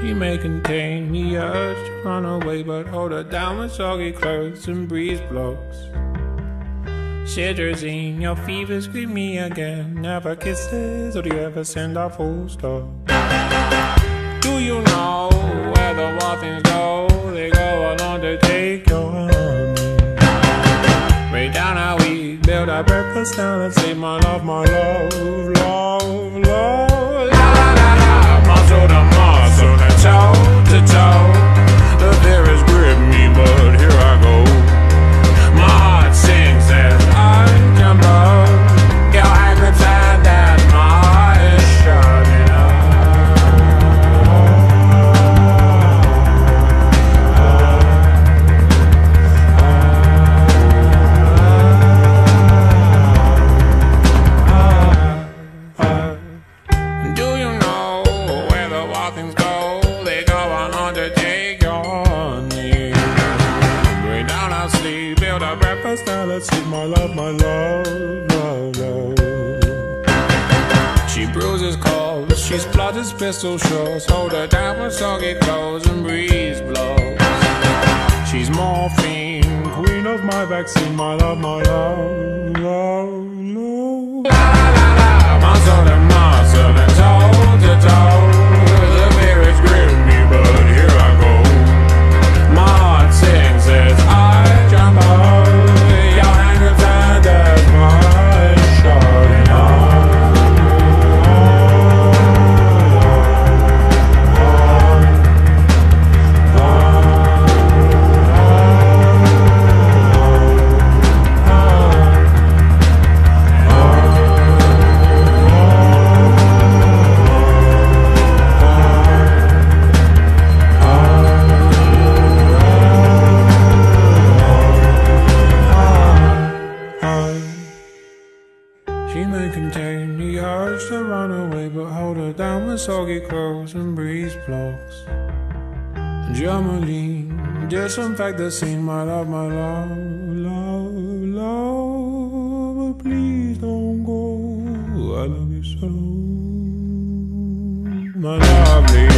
She may contain the urge to run away, but hold her down with soggy clothes and breeze blocks. Cetirizine, your fever scream me again. Never kisses, or do you ever send a full stop? Do you know where the wild go? They go along to take your honey. Way down how we build our breakfast now. Let's say my love, my love, a now let's eat my love, my love, love, love. She bruises calls, she splutters pistol shots. Hold her down with soggy clothes and breeze blocks. She's morphine, queen of my vaccine, my love, my love, love, love. Away, but hold her down with soggy clothes and breeze blocks. Germolene, disinfect the scene, my love, my love, love, love. But please don't go. I love you so, my lovely.